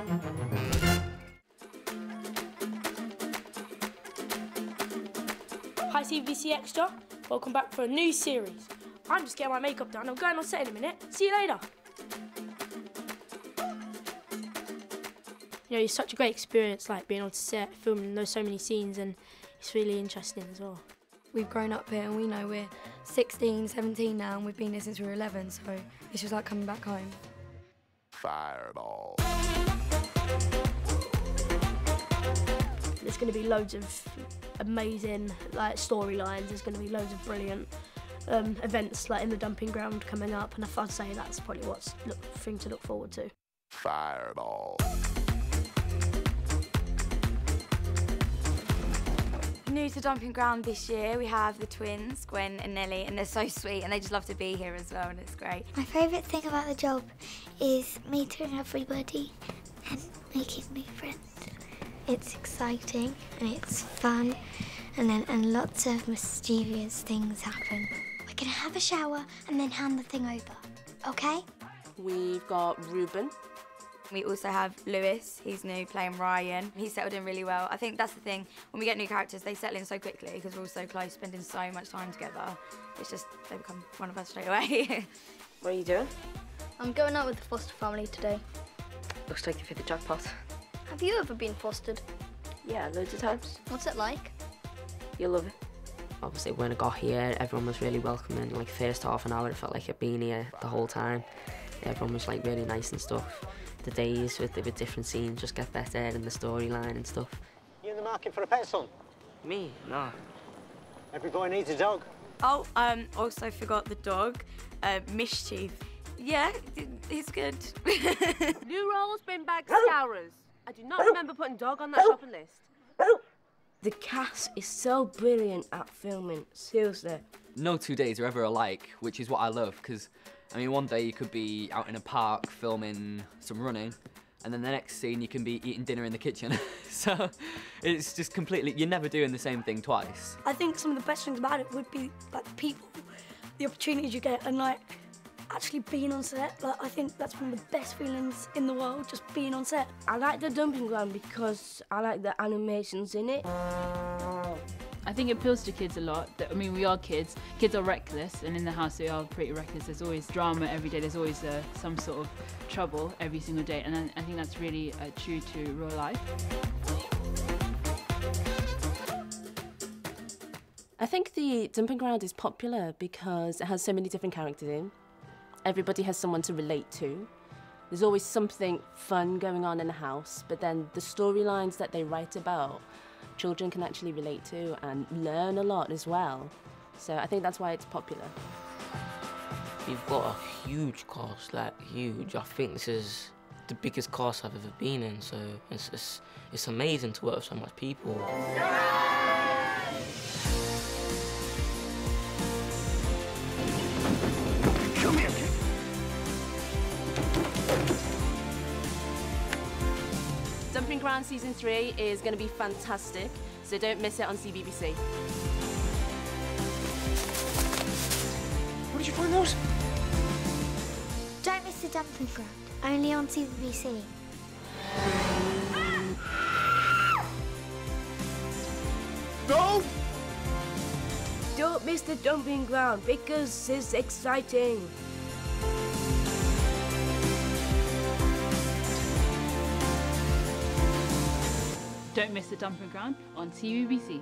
Hi CBBC Extra, welcome back for a new series. I'm just getting my makeup done. I'm going on set in a minute. See you later. You know, it's such a great experience, like being on set, filming those so many scenes, and it's really interesting as well. We've grown up here and we know we're 16, 17 now and we've been here since we were 11, so it's just like coming back home. Fireball. There's going to be loads of amazing like storylines. There's going to be loads of brilliant um, events like in the dumping ground coming up, and if I'd say that's probably what's the thing to look forward to. Fireball. New to Dumping Ground this year, we have the twins, Gwen and Nelly, and they're so sweet and they just love to be here as well, and it's great. My favourite thing about the job is meeting everybody and making new friends. It's exciting and it's fun, and then and lots of mischievous things happen. We're gonna have a shower and then hand the thing over, okay? We've got Ruben. We also have Lewis, he's new, playing Ryan. He's settled in really well. I think that's the thing, when we get new characters, they settle in so quickly because we're all so close, spending so much time together. It's just, they become one of us straight away. What are you doing? I'm going out with the foster family today. Looks like you've hit the jackpot. Have you ever been fostered? Yeah, loads of times. What's it like? You'll love it. Obviously, when I got here, everyone was really welcoming. Like, first half an hour, it felt like I'd been here the whole time. Everyone was, like, really nice and stuff. The days with, with different scenes just get better and the storyline and stuff. You in the market for a pet, son? Me? No. Every boy needs a dog. oh, um, also forgot the dog, uh, Mischief. Yeah, he's good. New rolls, bin bags, scourers. I do not remember putting dog on that shopping list. The cast is so brilliant at filming, seriously. No two days are ever alike, which is what I love, because, I mean, one day you could be out in a park filming some running, and then the next scene you can be eating dinner in the kitchen. so it's just completely, you're never doing the same thing twice. I think some of the best things about it would be like the people, the opportunities you get, and like actually being on set. Like I think that's one of the best feelings in the world, just being on set. I like the dumping ground because I like the animations in it. I think it appeals to kids a lot. I mean, we are kids. Kids are reckless, and in the house we are pretty reckless. There's always drama every day. There's always uh, some sort of trouble every single day, and I, I think that's really uh, true to real life. I think the dumping ground is popular because it has so many different characters in. Everybody has someone to relate to. There's always something fun going on in the house, but then the storylines that they write about, children can actually relate to and learn a lot as well. So I think that's why it's popular. We've got a huge cast, like huge. I think this is the biggest cast I've ever been in, so it's, it's, it's amazing to work with so much people. Come Dumping Ground Season 3 is going to be fantastic, so don't miss it on CBBC. Where did you find those? Don't miss the dumping ground, only on CBBC. No! Don't miss the dumping ground because it's exciting. Don't miss the dumping ground on CBBC.